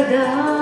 Radha.